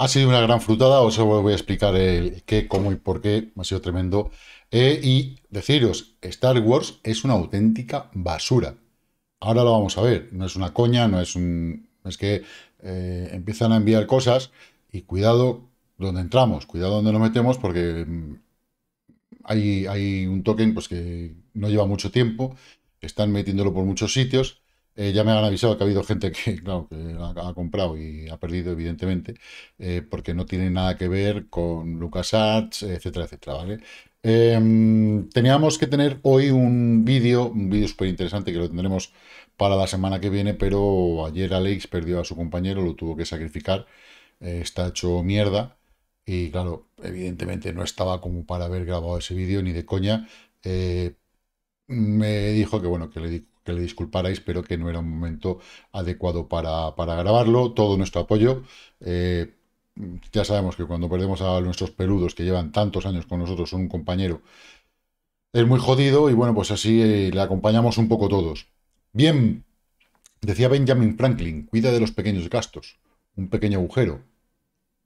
Ha sido una gran frutada, os voy a explicar el qué, cómo y por qué, ha sido tremendo. Eh, y deciros, Star Wars es una auténtica basura. Ahora lo vamos a ver, no es una coña, no es un... Es que eh, empiezan a enviar cosas y cuidado donde entramos, cuidado donde nos metemos porque mm, hay, hay un token pues, que no lleva mucho tiempo, están metiéndolo por muchos sitios eh, ya me han avisado que ha habido gente que, claro, que ha, comprado y ha perdido, evidentemente, eh, porque no tiene nada que ver con LucasArts, etcétera, etcétera, ¿vale? Em, teníamos que tener hoy un vídeo, un vídeo súper interesante que lo tendremos para la semana que viene, pero ayer Alex perdió a su compañero, lo tuvo que sacrificar, eh, está hecho mierda y claro, evidentemente no estaba como para haber grabado ese vídeo ni de coña. Me dijo que bueno, que le que le disculparais, pero que no era un momento adecuado para, grabarlo. Todo nuestro apoyo. Eh, ya sabemos que cuando perdemos a nuestros peludos que llevan tantos años con nosotros, son un compañero, es muy jodido y bueno, pues así eh, le acompañamos un poco todos. Bien, decía Benjamin Franklin, cuida de los pequeños gastos. Un pequeño agujero,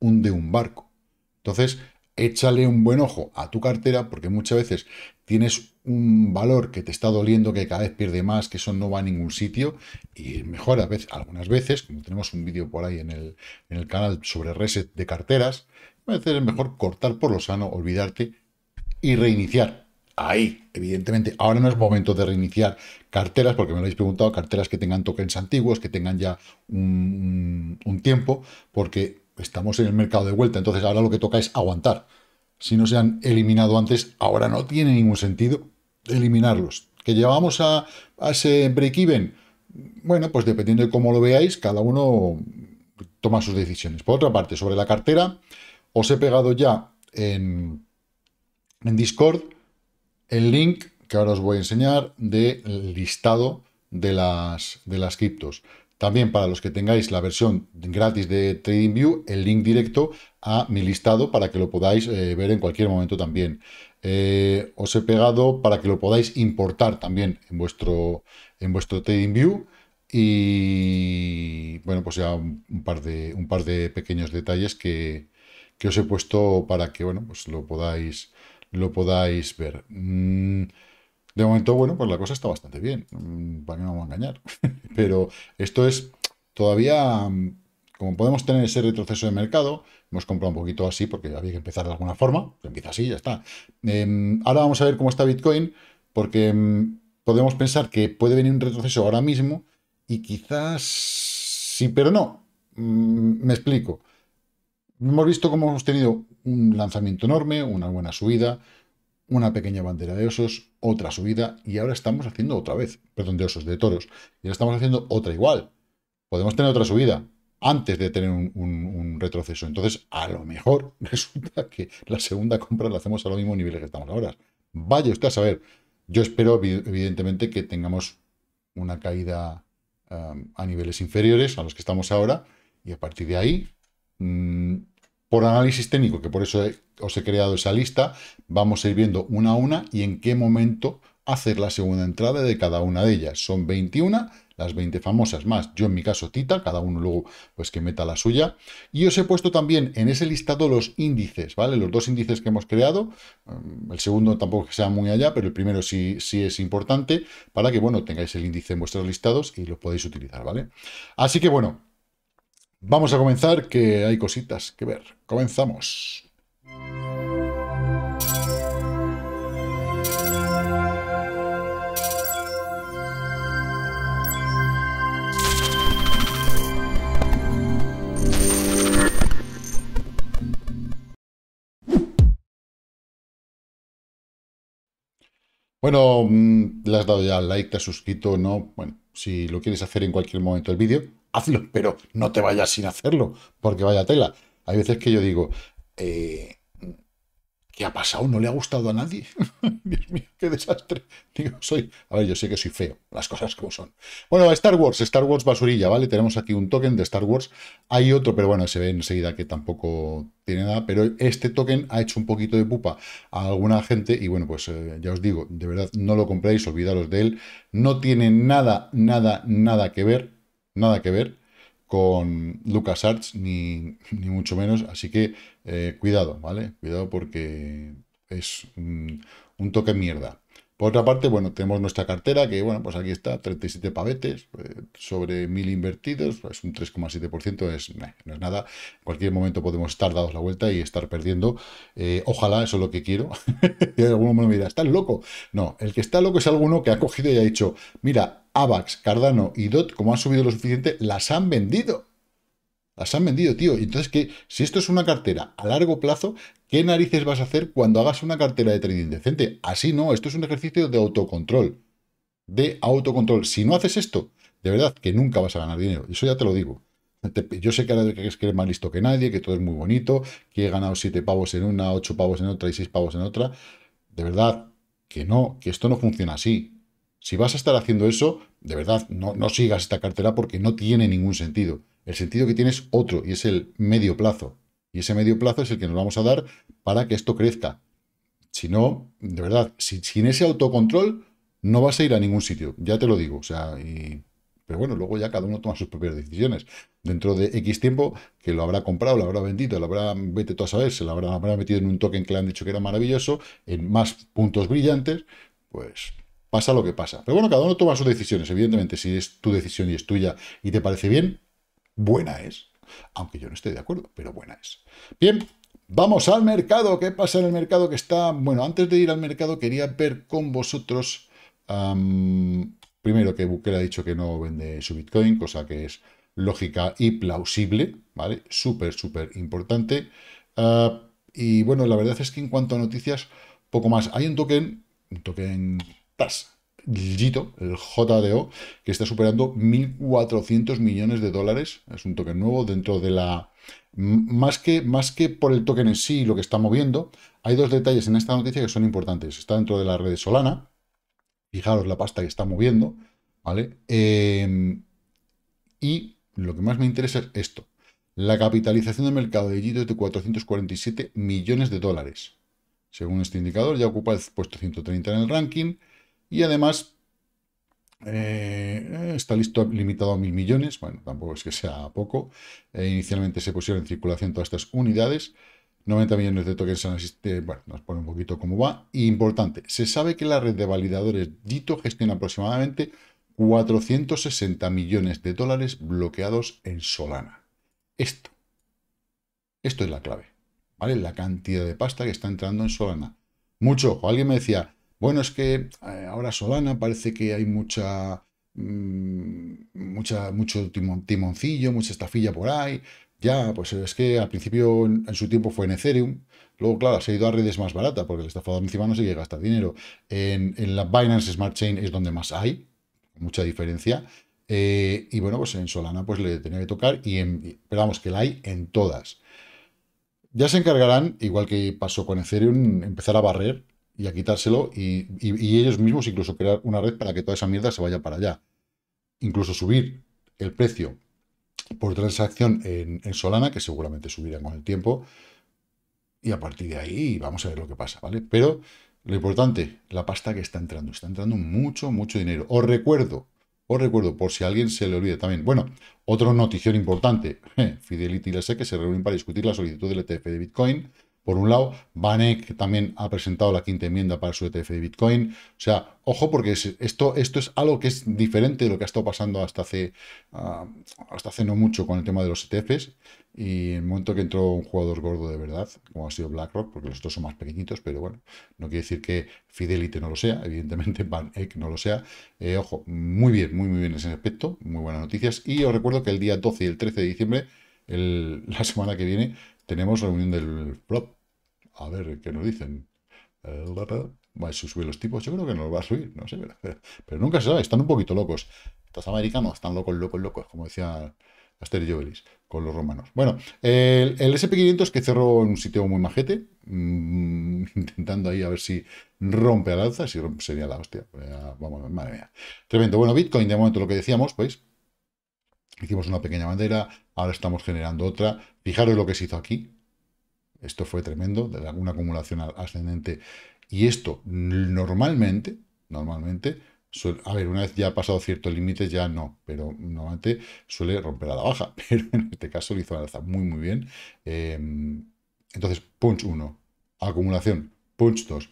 hunde un barco. Entonces, échale un buen ojo a tu cartera porque muchas veces tienes un valor que te está doliendo, que cada vez pierde más, que eso no va a ningún sitio y mejor a veces, algunas veces, como tenemos un vídeo por ahí en el, en el canal sobre reset de carteras, a veces es mejor cortar por lo sano, olvidarte y reiniciar. Ahí, evidentemente, ahora no es momento de reiniciar carteras, porque me lo habéis preguntado, carteras que tengan tokens antiguos, que tengan ya un, un tiempo, porque estamos en el mercado de vuelta, entonces ahora lo que toca es aguantar. Si no se han eliminado antes, ahora no tiene ningún sentido eliminarlos. ¿Que llevamos a, ese break-even? Bueno, pues dependiendo de cómo lo veáis, cada uno toma sus decisiones. Por otra parte, sobre la cartera, os he pegado ya en, en Discord el link que ahora os voy a enseñar del listado de las, de las criptos. También para los que tengáis la versión gratis de TradingView, el link directo a mi listado para que lo podáis eh, ver en cualquier momento también. Eh, os he pegado para que lo podáis importar también en vuestro, en vuestro TradingView. Y bueno, pues ya un, par, de, un par de pequeños detalles que, os he puesto para que bueno, pues lo podáis, lo podáis ver. Mm, de momento, bueno, pues la cosa está bastante bien. Mm, para que no vamos a engañar. Pero esto es todavía, mm, como podemos tener ese retroceso de mercado, hemos comprado un poquito así porque había que empezar de alguna forma. Empieza así, ya está. Em, ahora vamos a ver cómo está Bitcoin, porque mm, podemos pensar que puede venir un retroceso ahora mismo y quizás sí, pero no. me explico. Hemos visto cómo hemos tenido un lanzamiento enorme, una buena subida, una pequeña bandera de osos, otra subida, y ahora estamos haciendo otra vez, perdón, de osos, de toros, y ahora estamos haciendo otra igual. Podemos tener otra subida antes de tener un, retroceso. Entonces, a lo mejor resulta que la segunda compra la hacemos a lo mismo nivel que estamos ahora. Vaya usted a saber. Yo espero, evidentemente, que tengamos una caída um, a niveles inferiores a los que estamos ahora, y a partir de ahí, mm, por análisis técnico, que por eso os he creado esa lista, vamos a ir viendo una a una y en qué momento hacer la segunda entrada de cada una de ellas. Son 21, las 20 famosas más, yo en mi caso Tita, cada uno luego pues que meta la suya. Y os he puesto también en ese listado los índices, ¿vale? Los dos índices que hemos creado, mm, el segundo tampoco que sea muy allá, pero el primero sí, sí es importante para que, bueno, tengáis el índice en vuestros listados y lo podéis utilizar, ¿vale? Así que, bueno, Vamos a comenzar, que hay cositas que ver. Comenzamos. Bueno, mm, le has dado ya like, te has suscrito, no. Bueno, si lo quieres hacer en cualquier momento del vídeo, hazlo, pero no te vayas sin hacerlo, porque vaya tela. Hay veces que yo digo, eh, ¿qué ha pasado? ¿No le ha gustado a nadie? Dios mío, qué desastre. Digo, soy, a ver, yo sé que soy feo, las cosas como son. Bueno, Star Wars, Star Wars basurilla, ¿vale? Tenemos aquí un token de Star Wars. Hay otro, pero bueno, se ve enseguida que tampoco tiene nada, pero este token ha hecho un poquito de pupa a alguna gente y bueno, pues eh, ya os digo, de verdad, no lo compréis, olvidaros de él. No tiene nada, nada, nada que ver nada que ver con LucasArts, ni, ni mucho menos. Así que eh, cuidado, ¿vale? Cuidado porque es un, toque mierda. Por otra parte, bueno, tenemos nuestra cartera que, bueno, pues aquí está, 37 pavetes eh, sobre 1000 invertidos, pues un 3,7%, es, no es nada. En cualquier momento podemos estar dados la vuelta y estar perdiendo. Eh, ojalá, eso es lo que quiero. y alguno me dirá, ¿estás loco? No, el que está loco es alguno que ha cogido y ha dicho, mira, AVAX, Cardano y DOT, como han subido lo suficiente, las han vendido. Las han vendido, tío. Entonces, que si esto es una cartera a largo plazo, ¿qué narices vas a hacer cuando hagas una cartera de trading decente? Así no, esto es un ejercicio de autocontrol. De autocontrol. Si no haces esto, de verdad que nunca vas a ganar dinero. Eso ya te lo digo. Yo sé que ahora que eres más listo que nadie, que todo es muy bonito, que he ganado siete pavos en una, ocho pavos en otra y seis pavos en otra. De verdad, que no, que esto no funciona así. Si vas a estar haciendo eso, de verdad, no, no sigas esta cartera porque no tiene ningún sentido. El sentido que tiene es otro, y es el medio plazo. Y ese medio plazo es el que nos vamos a dar para que esto crezca. Si no, de verdad, si, sin ese autocontrol no vas a ir a ningún sitio, ya te lo digo. O sea, pero bueno, luego ya cada uno toma sus propias decisiones. Dentro de X tiempo, que lo habrá comprado, lo habrá vendido, lo habrá, vete todo a saber, se lo habrá, habrá metido en un token que le han dicho que era maravilloso, en más puntos brillantes, pues pasa lo que pasa. Pero bueno, cada uno toma sus decisiones. Evidentemente, si es tu decisión y es tuya y te parece bien, buena es. Aunque yo no esté de acuerdo, pero buena es. Bien, vamos al mercado. ¿Qué pasa en el mercado que está? Bueno, antes de ir al mercado quería ver con vosotros... primero que Bukele ha dicho que no vende su Bitcoin, cosa que es lógica y plausible, ¿vale? Súper, súper importante. Ah, y bueno, la verdad es que en cuanto a noticias, poco más. Hay un token, un token TAS, el el JDO, que está superando 1.400 millones de dólares. Es un token nuevo dentro de la... Más que, más que por el token en sí, lo que está moviendo, hay dos detalles en esta noticia que son importantes. Está dentro de la red Solana. Fijaros la pasta que está moviendo, ¿vale? Em, y lo que más me interesa es esto. La capitalización de mercado de Jito es de 447 millones de dólares. Según este indicador, ya ocupa el puesto 130 en el ranking y además eh, está listo limitado a mil millones, bueno, tampoco es que sea poco. Eh, inicialmente se pusieron en circulación todas estas unidades. 90 millones de tokens han asistido, bueno, nos pone un poquito cómo va. importante, se sabe que la red de validadores Dito gestiona aproximadamente 460 millones de dólares bloqueados en Solana. Esto, esto es la clave, ¿vale? La cantidad de pasta que está entrando en Solana. Mucho ojo, alguien me decía, bueno, es que eh, ahora Solana parece que hay mucha, mm, mucha mucho timoncillo, mucha estafilla por ahí. Ya, pues es que al principio en, su tiempo fue en Ethereum. Luego, claro, se ha ido a redes más baratas porque el estafador encima no se llega a gastar dinero. En, la Binance Smart Chain es donde más hay, mucha diferencia. Eh, y bueno, pues en Solana pues le tenía que tocar, y en, pero vamos, que la hay en todas. Ya se encargarán, igual que pasó con Ethereum, empezar a barrer y a quitárselo y, ellos mismos incluso crear una red para que toda esa mierda se vaya para allá. Incluso subir el precio por transacción en, Solana, que seguramente subirá con el tiempo, y a partir de ahí vamos a ver lo que pasa, ¿vale? Pero lo importante, la pasta que está entrando, está entrando mucho, mucho dinero. Os recuerdo, os recuerdo, por si a alguien se le olvide también, bueno, otra notición importante, Fidelity y la SEC se reúnen para discutir la solicitud del ETF de Bitcoin, por un lado, Banek también ha presentado la quinta enmienda para su ETF de Bitcoin. O sea, ojo, porque esto, esto es algo que es diferente de lo que ha estado pasando hasta hace, ah, hasta hace no mucho con el tema de los ETFs. Y en el momento que entró un jugador gordo de verdad, como ha sido BlackRock, porque los otros son más pequeñitos, pero bueno, no quiere decir que Fidelity no lo sea, evidentemente Banek no lo sea. Eh, ojo, muy bien, muy, muy bien en ese aspecto, muy buenas noticias. Y os recuerdo que el día 12 y el 13 de diciembre, la semana que viene, tenemos reunión del flop. A ver qué nos dicen. ¿Va a subir los tipos? Yo creo que nos va a subir, no sé, pero, nunca se sabe, están un poquito locos. Estos americanos están locos, locos, locos, como decía Aster Jovelis con los romanos. Bueno, el, SP500 que cerró en un sitio muy majete, mm, intentando ahí a ver si rompe al alza, si rompe sería la hostia. Pues vamos, madre mía. Tremendo. Bueno, Bitcoin, de momento lo que decíamos, pues, hicimos una pequeña bandera, ahora estamos generando otra. Fijaros lo que se hizo aquí. Esto fue tremendo, de alguna acumulación ascendente. Y esto normalmente, normalmente, a ver, una vez ya ha pasado cierto límite, ya no, pero normalmente suele romper a la baja, pero en este caso lo hizo a alza muy, muy bien. Em, entonces, punch 1, acumulación, punch 2,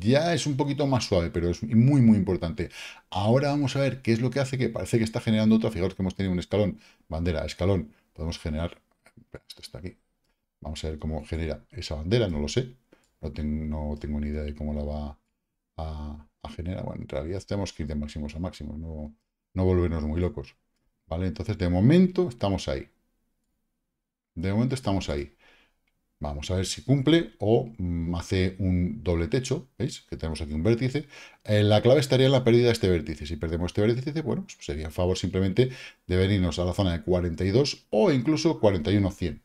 ya es un poquito más suave, pero es muy, muy importante. Ahora vamos a ver qué es lo que hace que parece que está generando otra. Fijaros que hemos tenido un escalón, bandera, escalón, podemos generar, esto está aquí, vamos a ver cómo genera esa bandera, no lo sé, no tengo, ni idea de cómo la va a a generar. Bueno, en realidad tenemos que ir de máximos a máximos, no, no volvernos muy locos. ¿Vale? Entonces, de momento estamos ahí. De momento estamos ahí. Vamos a ver si cumple o mm, hace un doble techo. ¿Veis? Que tenemos aquí un vértice. Eh, la clave estaría en la pérdida de este vértice. Si perdemos este vértice, bueno, pues sería en favor simplemente de venirnos a la zona de 42 o incluso 41-100.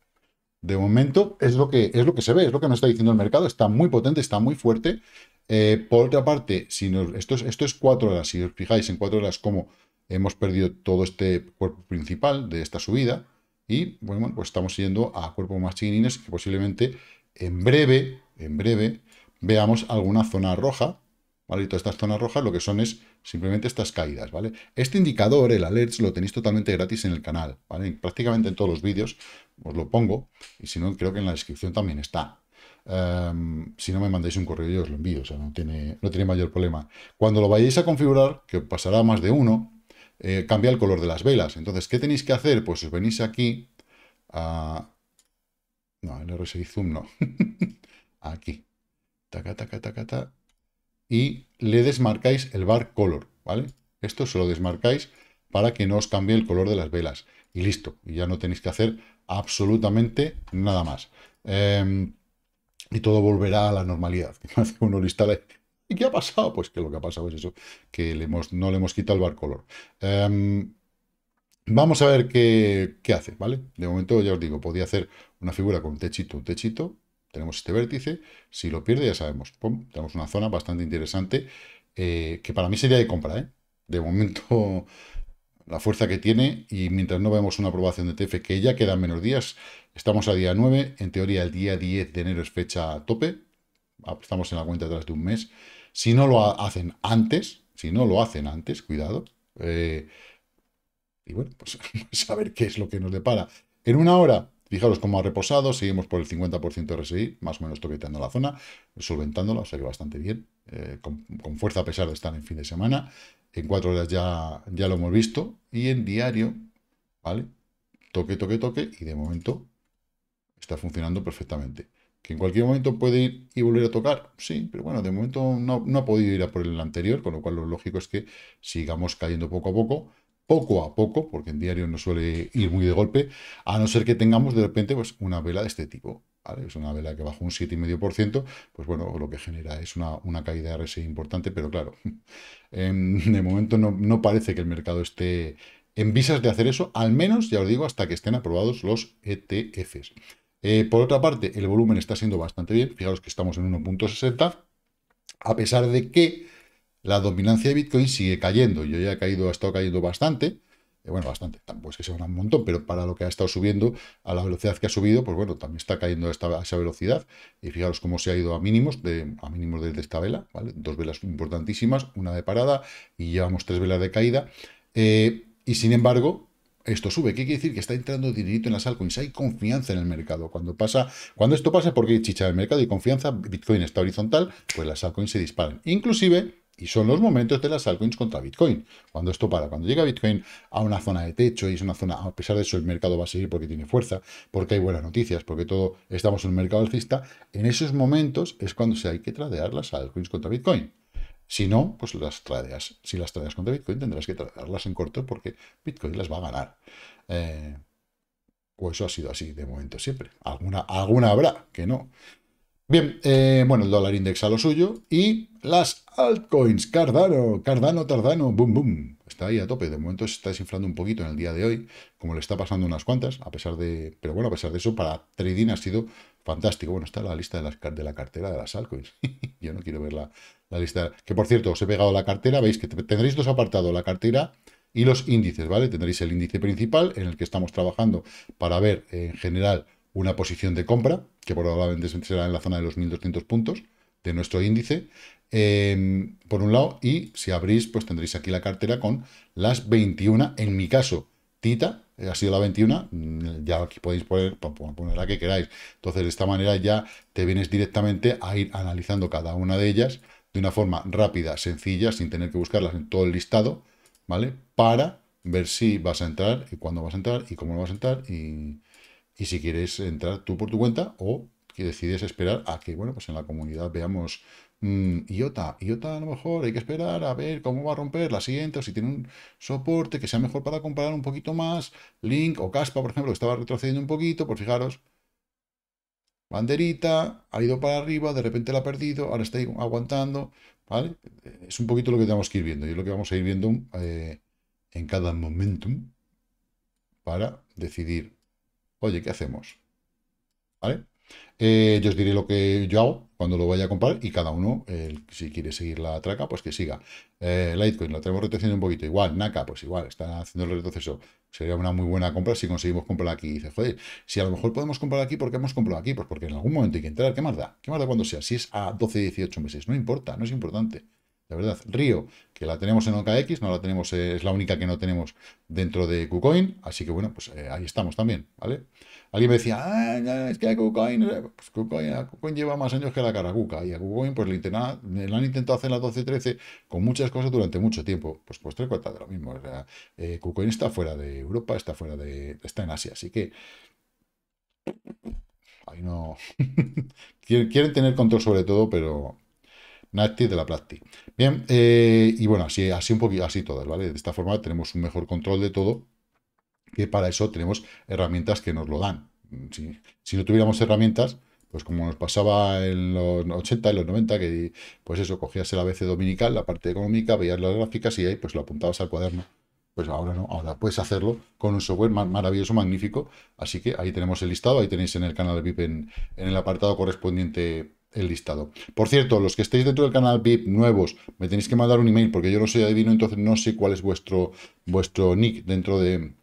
De momento es lo, que, es lo que se ve, es lo que nos está diciendo el mercado. Está muy potente, está muy fuerte. Eh, por otra parte, si esto, es, esto es cuatro horas, si os fijáis en cuatro horas cómo hemos perdido todo este cuerpo principal de esta subida, y bueno, pues estamos yendo a cuerpos más chiquinines que posiblemente en breve, en breve, veamos alguna zona roja, ¿vale? Y todas estas zonas rojas lo que son es simplemente estas caídas, ¿vale? Este indicador, el alerts, lo tenéis totalmente gratis en el canal, ¿vale? Prácticamente en todos los vídeos os lo pongo, y si no, creo que en la descripción también está, Em, si no me mandáis un correo, yo os lo envío, o sea, no tiene, no tiene mayor problema. Cuando lo vayáis a configurar, que pasará más de uno, eh, cambia el color de las velas. Entonces, ¿qué tenéis que hacer? Pues os venís aquí a... No, el RSI Zoom no. aquí. Taca, taca, taca, taca. Y le desmarcáis el bar color, ¿vale? Esto se lo desmarcáis para que no os cambie el color de las velas. Y listo. Y ya no tenéis que hacer absolutamente nada más. Eh, y todo volverá a la normalidad. Uno lo ¿qué ha pasado? Pues que lo que ha pasado es eso, que no le hemos quitado el bar color. Em, vamos a ver qué, hace, ¿vale? De momento ya os digo, podía hacer una figura con un techito, un techito. Tenemos este vértice. Si lo pierde, ya sabemos. tenemos una zona bastante interesante eh, que para mí sería de compra, ¿eh? De momento la fuerza que tiene y mientras no vemos una aprobación de TF, que ya quedan menos días, estamos a día 9, en teoría el día 10 de enero es fecha tope, ah, estamos en la cuenta atrás de un mes, si no lo hacen antes, si no lo hacen antes, cuidado, eh, y bueno, pues a ver qué es lo que nos depara. En una hora, fijaros cómo ha reposado, seguimos por el 50% de RSI, más o menos toqueteando la zona, solventándola, o sea que bastante bien, eh, con, con, fuerza a pesar de estar en fin de semana en cuatro horas ya, ya lo hemos visto, y en diario, ¿vale? Toque, toque, toque, y de momento está funcionando perfectamente. ¿Que en cualquier momento puede ir y volver a tocar? Sí, pero bueno, de momento no, no ha podido ir a por el anterior, con lo cual lo lógico es que sigamos cayendo poco a poco, poco a poco, porque en diario no suele ir muy de golpe, a no ser que tengamos de repente pues, una vela de este tipo. Es una vela que bajó un 7,5%, pues bueno, lo que genera es una, caída de RSI importante, pero claro, de momento no, parece que el mercado esté en visas de hacer eso, al menos, ya os digo, hasta que estén aprobados los ETFs. Eh, por otra parte, el volumen está siendo bastante bien, fijaros que estamos en 1.60, a pesar de que la dominancia de Bitcoin sigue cayendo, yo ya he caído, ha estado cayendo bastante, eh, bueno, bastante, tampoco es que sea un montón, pero para lo que ha estado subiendo, a la velocidad que ha subido, pues bueno, también está cayendo a, esa velocidad. Y fijaros cómo se ha ido a mínimos, de, a mínimos desde esta vela, ¿vale? Dos velas importantísimas, una de parada y llevamos tres velas de caída. Eh, y sin embargo, esto sube. ¿Qué quiere decir? Que está entrando dinerito en las altcoins. Hay confianza en el mercado. Cuando pasa, cuando esto pasa porque hay chicha en el mercado y confianza, Bitcoin está horizontal, pues las altcoins se disparan. Inclusive, y son los momentos de las altcoins contra Bitcoin. Cuando esto para, cuando llega Bitcoin a una zona de techo y es una zona, a pesar de eso el mercado va a seguir porque tiene fuerza, porque hay buenas noticias, porque todo estamos en un mercado alcista, en esos momentos es cuando se hay que tradear las altcoins contra Bitcoin. Si no, pues las tradeas. Si las tradeas contra Bitcoin tendrás que tradearlas en corto porque Bitcoin las va a ganar. Eh, o eso ha sido así de momento siempre. Alguna, alguna habrá que no. Bien, eh, bueno, el dólar index a lo suyo y las altcoins, Cardano, Cardano, Tardano, boom, boom. Está ahí a tope. De momento se está desinflando un poquito en el día de hoy, como le está pasando unas cuantas, a pesar de. Pero bueno, a pesar de eso, para trading ha sido fantástico. Bueno, está la lista de, las, de la cartera de las altcoins. Yo no quiero ver la, lista. Que por cierto, os he pegado la cartera. Veis que tendréis dos apartados: la cartera y los índices, ¿vale? Tendréis el índice principal en el que estamos trabajando para ver en general una posición de compra, que probablemente será en la zona de los 1200 puntos, de nuestro índice, em, por un lado, y si abrís, pues tendréis aquí la cartera con las 21, en mi caso, Tita, eh, ha sido la 21, mm, ya aquí podéis poner, poner la que queráis. Entonces, de esta manera ya te vienes directamente a ir analizando cada una de ellas de una forma rápida, sencilla, sin tener que buscarlas en todo el listado, ¿vale? Para ver si vas a entrar y cuándo vas a entrar y cómo vas a entrar y, y si quieres entrar tú por tu cuenta o que decides esperar a que, bueno, pues en la comunidad veamos mmm, IOTA. IOTA a lo mejor hay que esperar a ver cómo va a romper la siguiente o si tiene un soporte que sea mejor para comparar un poquito más. Link o Caspa, por ejemplo, que estaba retrocediendo un poquito, por fijaros. Banderita, ha ido para arriba, de repente la ha perdido, ahora está aguantando, ¿vale? Es un poquito lo que tenemos que ir viendo y es lo que vamos a ir viendo eh, en cada momentum para decidir, oye, ¿qué hacemos? ¿Vale? Eh, yo os diré lo que yo hago cuando lo vaya a comprar y cada uno, si quiere seguir la traca, pues que siga. Eh, Litecoin la tenemos retrocediendo un poquito. Igual, Naka, pues igual, está haciendo el retroceso. Sería una muy buena compra si conseguimos comprar aquí. Y dice, joder, si a lo mejor podemos comprar aquí, ¿por qué hemos comprado aquí? Pues porque en algún momento hay que entrar. ¿Qué más da? ¿Qué más da cuando sea? Si es a 12, 18 meses. No importa, no es importante. De verdad, Río, que la tenemos en OKX, no la tenemos, eh, es la única que no tenemos dentro de KuCoin, así que bueno, pues ahí estamos también, ¿vale? Alguien me decía, ah, es que KuCoin, pues KuCoin, lleva más años que la caracuca. Y a KuCoin, pues le, han intentado hacer la 12-13 con muchas cosas durante mucho tiempo. Pues, pues tres cuartas de lo mismo. O eh, KuCoin está fuera de Europa, está fuera de. está en Asia. Así que. Ahí no. quieren tener control sobre todo, pero. Nati de la Plati. Bien, eh, y bueno, así, así un poquito, así todo, ¿vale? De esta forma tenemos un mejor control de todo que para eso tenemos herramientas que nos lo dan. Si, no tuviéramos herramientas, pues como nos pasaba en los 80 y los 90, que pues eso, cogías el ABC dominical, la parte económica, veías las gráficas y ahí pues lo apuntabas al cuaderno. Pues ahora no, ahora puedes hacerlo con un software maravilloso, magnífico. Así que ahí tenemos el listado, ahí tenéis en el canal de VIP en el apartado correspondiente el listado. Por cierto, los que estéis dentro del canal VIP nuevos, me tenéis que mandar un email porque yo no soy adivino, entonces no sé cuál es vuestro, vuestro nick dentro de,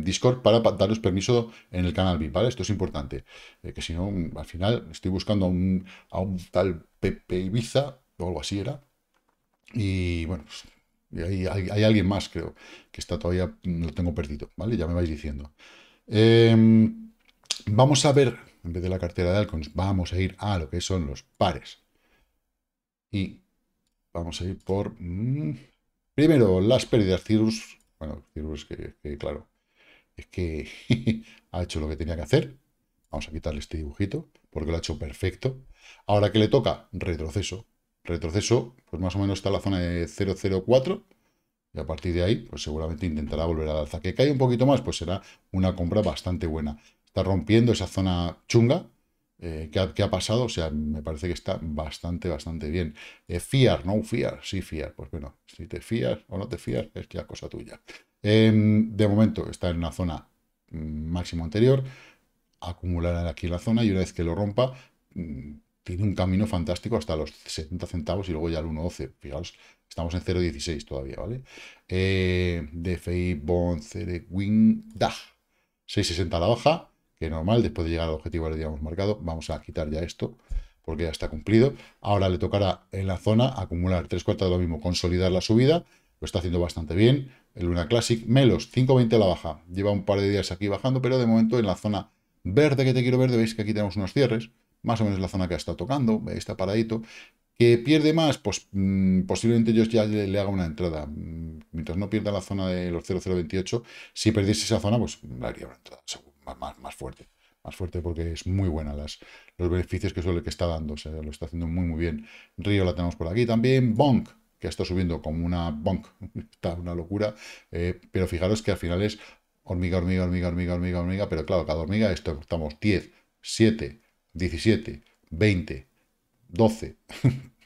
Discord para daros permiso en el canal VIP, ¿vale? Esto es importante, eh, que si no, al final estoy buscando a un, a un tal Pepe Ibiza o algo así era. Y bueno, pues, hay, hay, alguien más, creo, que está todavía, lo tengo perdido, ¿vale? Ya me vais diciendo. Em, vamos a ver en vez de la cartera de Alcons, vamos a ir a lo que son los pares. Y vamos a ir por... Mm, primero, las pérdidas Cirrus. Bueno, Cirrus que, que claro, es que ha hecho lo que tenía que hacer. Vamos a quitarle este dibujito, porque lo ha hecho perfecto. Ahora que le toca, retroceso. Retroceso, pues más o menos está en la zona de 004. Y a partir de ahí, pues seguramente intentará volver al alza. Que cae un poquito más, pues será una compra bastante buena está rompiendo esa zona chunga. Eh, ¿qué, ha, pasado? O sea, me parece que está bastante, bastante bien. Eh, fiar, no fiar, sí fiar. Pues bueno, si te fías o no te fías, es ya cosa tuya. Em, de momento está en una zona mm, máximo anterior, acumular aquí la zona y una vez que lo rompa, mm, tiene un camino fantástico hasta los 70 centavos y luego ya el 1.12. Fijaos, estamos en 0.16 todavía, ¿vale? Eh, DFI, Bond, Wing, DAG, 6.60 a la baja, que normal, después de llegar al objetivo que le habíamos marcado, vamos a quitar ya esto, porque ya está cumplido. Ahora le tocará en la zona acumular tres cuartos de lo mismo, consolidar la subida, lo está haciendo bastante bien. El Luna Classic, Melos, 5.20 a la baja, lleva un par de días aquí bajando, pero de momento en la zona verde que te quiero ver, veis que aquí tenemos unos cierres, más o menos la zona que estado tocando, está paradito, ¿Que pierde más? Pues mm, posiblemente yo ya le, haga una entrada. Mm, mientras no pierda la zona de los 0028, si perdiese esa zona, pues le haría una entrada más, más, fuerte. Más fuerte porque es muy buena las, los beneficios que suele que está dando. O sea, lo está haciendo muy, muy bien. Río la tenemos por aquí también. Bonk, que está subiendo como una bonk. está una locura. Eh, pero fijaros que al final es hormiga, hormiga, hormiga, hormiga, hormiga, hormiga. Pero claro, cada hormiga, esto estamos 10, 7, 17, 20, 12,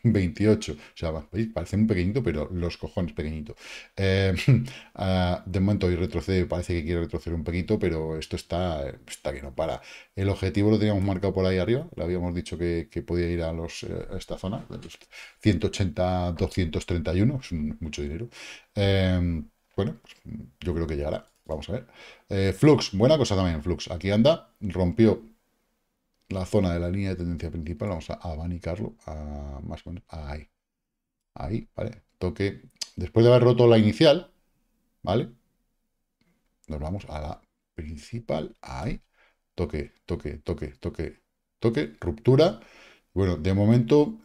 28. O sea, parece muy pequeñito, pero los cojones pequeñito. Eh, ah, de momento hoy retrocede, parece que quiere retroceder un poquito, pero esto está, está que no para. El objetivo lo teníamos marcado por ahí arriba, le habíamos dicho que, podía ir a, los, eh, esta zona, de los 180, 231, es mucho dinero. Eh, bueno, pues, yo creo que llegará. Vamos a ver. Flux, buena cosa también, Flux. Aquí anda, rompió la zona de la línea de tendencia principal, vamos a abanicarlo a más o menos ahí. Ahí, ¿vale? Toque, después de haber roto la inicial, ¿vale? Nos vamos a la principal, ahí. Toque, toque, toque, toque, toque, ruptura. Bueno, de momento,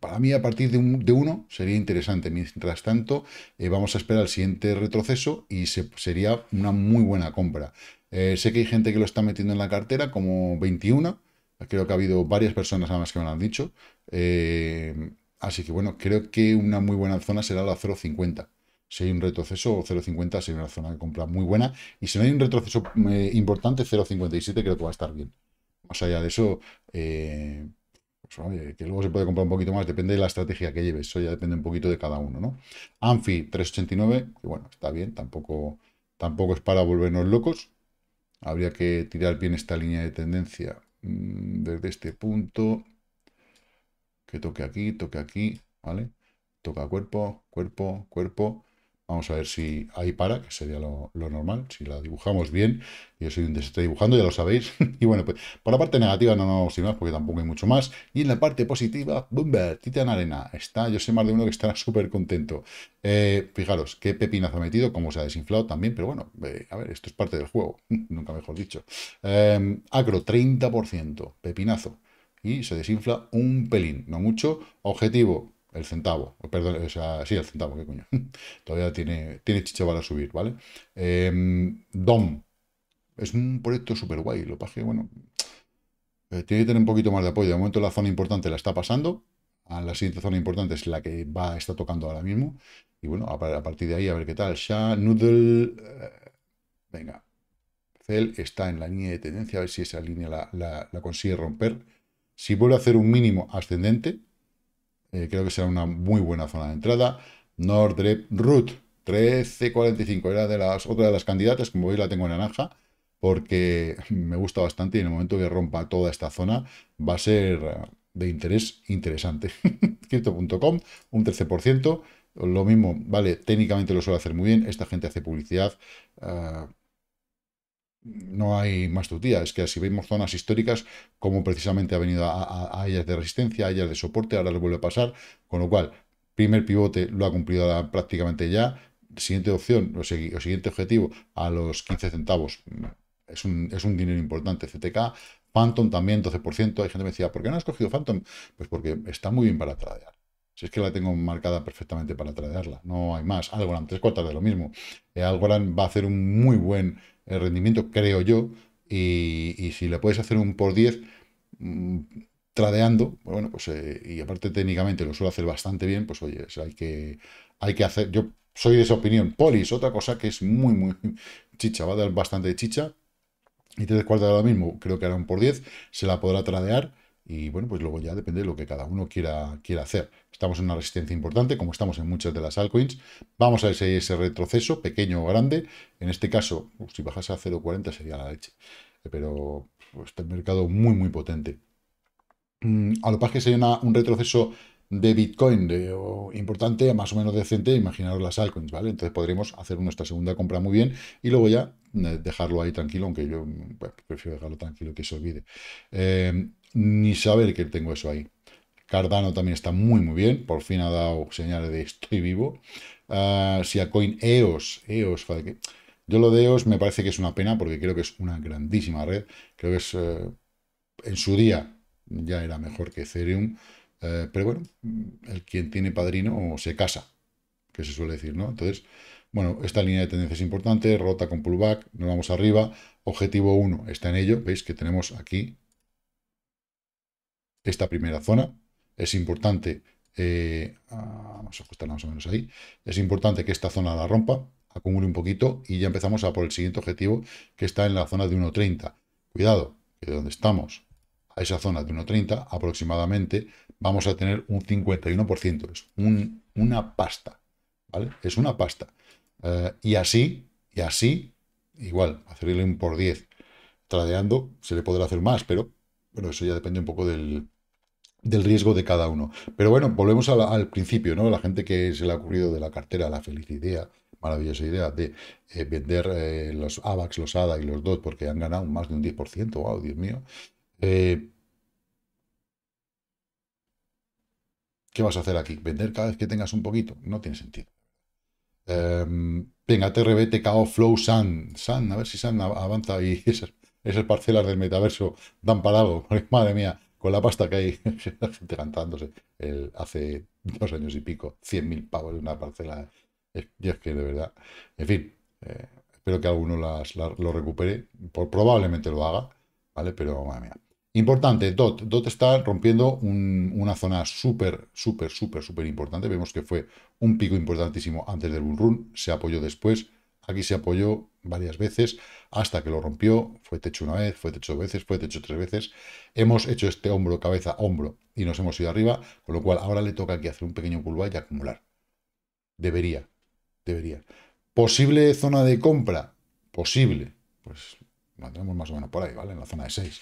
para mí a partir de, un, de uno sería interesante. Mientras tanto, eh, vamos a esperar el siguiente retroceso y se, sería una muy buena compra. Eh, sé que hay gente que lo está metiendo en la cartera, como 21. Creo que ha habido varias personas además que me lo han dicho. Eh, así que bueno, creo que una muy buena zona será la 0.50. Si hay un retroceso, 0.50 sería una zona de compra muy buena. Y si no hay un retroceso importante, 0.57 creo que va a estar bien. Más allá de eso, que luego se puede comprar un poquito más, depende de la estrategia que lleves. Eso ya depende un poquito de cada uno, ¿no? Anfi 3.89, que bueno, está bien, tampoco, tampoco es para volvernos locos. Habría que tirar bien esta línea de tendencia mm, desde este punto. Que toque aquí, toque aquí, ¿vale? Toca cuerpo, cuerpo, cuerpo. Vamos a ver si ahí para, que sería lo, normal, si la dibujamos bien. Yo soy un desastre dibujando, ya lo sabéis. y bueno, pues por la parte negativa no nos vamos más, porque tampoco hay mucho más. Y en la parte positiva, Boomber, Titan Arena. Está, yo sé más de uno que estará súper contento. Eh, fijaros, qué pepinazo ha metido, cómo se ha desinflado también, pero bueno, eh, a ver, esto es parte del juego, nunca mejor dicho. Eh, acro, 30%, pepinazo. Y se desinfla un pelín, no mucho. Objetivo, el centavo, perdón, o sea, sí, el centavo, qué coño. Todavía tiene, tiene chicha para subir, ¿vale? Em, DOM. Es un proyecto súper guay. Lo que bueno, eh, tiene que tener un poquito más de apoyo. De momento la zona importante la está pasando. A la siguiente zona importante es la que va, está tocando ahora mismo. Y bueno, a, partir de ahí a ver qué tal. Sha, Noodle. Eh, venga. Cell está en la línea de tendencia. A ver si esa línea la, la consigue romper. Si vuelve a hacer un mínimo ascendente, eh, creo que será una muy buena zona de entrada. Nordrep Root, 13.45. Era de las, otra de las candidatas, como veis la tengo en naranja, porque me gusta bastante y en el momento que rompa toda esta zona va a ser eh, de interés interesante. Crypto.com, un 13%. Lo mismo, vale, técnicamente lo suele hacer muy bien. Esta gente hace publicidad. Eh, no hay más tutía. Es que si vemos zonas históricas, como precisamente ha venido a, ellas de resistencia, a ellas de soporte, ahora le vuelve a pasar. Con lo cual, primer pivote lo ha cumplido prácticamente ya. Siguiente opción, o, siguiente objetivo, a los 15 centavos. Es un, es un dinero importante. CTK, Phantom también, 12%. Hay gente que me decía, ¿por qué no has cogido Phantom? Pues porque está muy bien para tradear. Si es que la tengo marcada perfectamente para tradearla. No hay más. Algorand, tres cuartas de lo mismo. Eh, Algorand va a hacer un muy buen el rendimiento, creo yo, y, si le puedes hacer un por 10 mm, tradeando, bueno, pues eh, y aparte técnicamente lo suelo hacer bastante bien, pues oye, hay que, hay que hacer, yo soy de esa opinión. Polis, otra cosa que es muy, muy chicha, va a dar bastante chicha, y tres cuartos de lo mismo, creo que hará un por 10, se la podrá tradear, y bueno, pues luego ya depende de lo que cada uno quiera, quiera hacer. Estamos en una resistencia importante, como estamos en muchas de las altcoins. Vamos a ver si hay ese retroceso, pequeño o grande. En este caso, si bajase a 0.40 sería la leche. Pero pues, está el mercado muy, muy potente. Mm, a lo que sería un retroceso de Bitcoin importante, más o menos decente, imaginaros las altcoins, ¿vale? Entonces podremos hacer nuestra segunda compra muy bien y luego ya eh, dejarlo ahí tranquilo, aunque yo prefiero dejarlo tranquilo que se olvide. Eh, ni saber que tengo eso ahí. Cardano también está muy, muy bien. Por fin ha dado señales de estoy vivo. Uh, si a Coin EOS, EOS, yo lo de EOS me parece que es una pena porque creo que es una grandísima red. Creo que es, eh, en su día ya era mejor que Ethereum. Eh, pero bueno, el quien tiene padrino se casa, que se suele decir, ¿no? Entonces, bueno, esta línea de tendencia es importante, rota con pullback, nos vamos arriba, objetivo 1 está en ello, veis que tenemos aquí esta primera zona. Es importante, eh, vamos a ajustar más o menos ahí, es importante que esta zona la rompa, acumule un poquito y ya empezamos a por el siguiente objetivo que está en la zona de 1.30. Cuidado, que de donde estamos a esa zona de 1.30 aproximadamente vamos a tener un 51%. Es una pasta, ¿vale? Es una pasta. Eh, y así, y así, igual, hacerle un por 10 tradeando, se le podrá hacer más, pero bueno, eso ya depende un poco del, del riesgo de cada uno. Pero bueno, volvemos al principio, ¿no? La gente que se le ha ocurrido de la cartera la feliz idea, maravillosa idea de eh, vender eh, los AVAX, los ADA y los DOT porque han ganado más de un 10%, wow, Dios mío. Eh, ¿Qué vas a hacer aquí? ¿Vender cada vez que tengas un poquito? No tiene sentido. Em, venga, TRB, TKO, Flow, Sun. Sun, a ver si Sun avanza y esas, esas parcelas del metaverso dan para algo. Madre mía, con la pasta que hay, la gente cantándose el, hace dos años y pico, 100.000 pavos de una parcela. Y es que de verdad, en fin, eh, espero que alguno las, lo recupere, por, probablemente lo haga, ¿vale? Pero madre mía. Importante, DOT. DOT está rompiendo una zona súper, súper, súper, súper importante. Vemos que fue un pico importantísimo antes del bull run, se apoyó después, aquí se apoyó varias veces hasta que lo rompió, fue techo una vez, fue techo dos veces, fue techo tres veces. Hemos hecho este hombro, cabeza, hombro y nos hemos ido arriba, con lo cual ahora le toca aquí hacer un pequeño pullback y acumular. Debería, debería. ¿Posible zona de compra? Posible. Pues la tenemos más o menos por ahí, ¿vale? En la zona de 6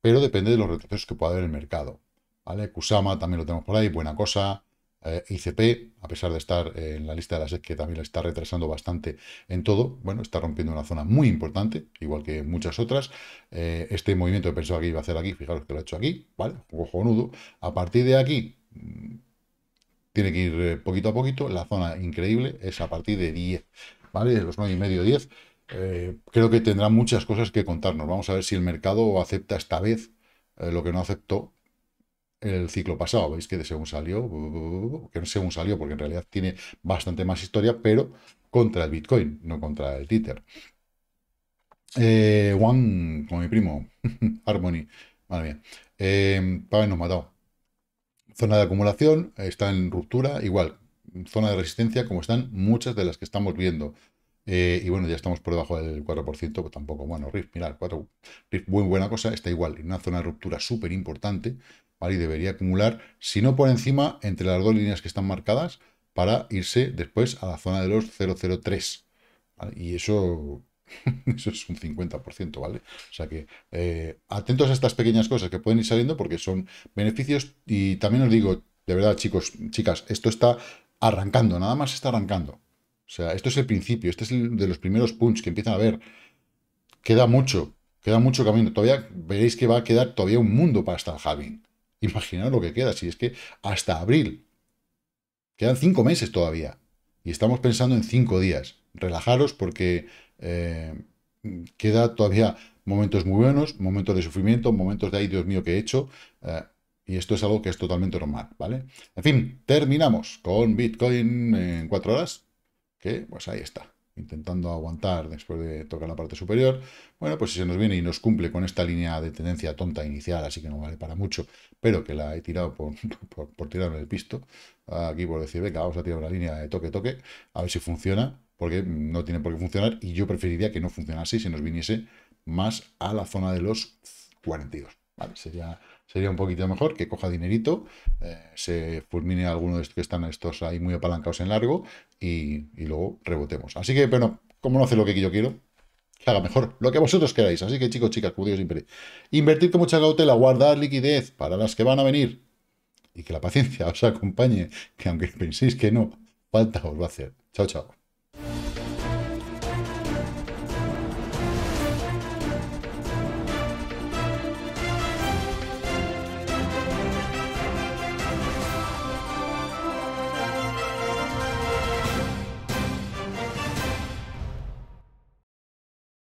pero depende de los retrocesos que pueda haber en el mercado. ¿vale? Kusama también lo tenemos por ahí, buena cosa. Eh, ICP, a pesar de estar en la lista de las que también la está retrasando bastante en todo, bueno, está rompiendo una zona muy importante, igual que muchas otras. Eh, este movimiento que pensaba que iba a hacer aquí, fijaros que lo ha hecho aquí, ¿vale? Un nudo. A partir de aquí, mm, tiene que ir eh, poquito a poquito. La zona increíble es a partir de 10, ¿vale? De los 9 y medio, 10. Eh, creo que tendrá muchas cosas que contarnos. Vamos a ver si el mercado acepta esta vez lo que no aceptó el ciclo pasado. Veis que de según salió, que no según salió, porque en realidad tiene bastante más historia, pero contra el Bitcoin, no contra el Tether. Eh, One, como mi primo, Harmony, madre mía. Eh, nos matado. Zona de acumulación, está en ruptura, igual, zona de resistencia, como están muchas de las que estamos viendo. Eh, y bueno, ya estamos por debajo del 4%, pues tampoco, bueno, Rift, mirad, 4, Rift, muy buena cosa, está igual, en una zona de ruptura súper importante, ¿vale? Y debería acumular, si no por encima, entre las dos líneas que están marcadas, para irse después a la zona de los 003, Y eso, eso es un 50%, ¿vale? O sea que eh, atentos a estas pequeñas cosas que pueden ir saliendo porque son beneficios y también os digo, de verdad, chicos, chicas, esto está arrancando, nada más está arrancando. O sea, esto es el principio, este es el de los primeros punch que empiezan a ver. Queda mucho, queda mucho camino. Todavía veréis que va a quedar todavía un mundo para estar halving. Imaginaos lo que queda, si es que hasta abril. Quedan cinco meses todavía. Y estamos pensando en cinco días. Relajaros porque eh, queda todavía momentos muy buenos, momentos de sufrimiento, momentos de, ay, Dios mío, ¿qué he hecho? Eh, y esto es algo que es totalmente normal, ¿vale? En fin, terminamos con Bitcoin en cuatro horas que pues ahí está, intentando aguantar después de tocar la parte superior. Bueno, pues si se nos viene y nos cumple con esta línea de tendencia tonta inicial, así que no vale para mucho, pero que la he tirado por, por, tirarme el pisto, aquí por decir, venga, vamos a tirar una línea de toque-toque, a ver si funciona, porque no tiene por qué funcionar, y yo preferiría que no funcionase y se nos viniese más a la zona de los 42. ¿Vale? Sería sería un poquito mejor, que coja dinerito, eh, se fulmine alguno de estos que están estos ahí muy apalancados en largo y, luego rebotemos. Así que, bueno, como no hace lo que yo quiero, que haga mejor, lo que vosotros queráis. Así que, chicos, chicas, como digo siempre, invertir con mucha cautela, guardar liquidez para las que van a venir y que la paciencia os acompañe, que aunque penséis que no, falta os va a hacer. Chao, chao.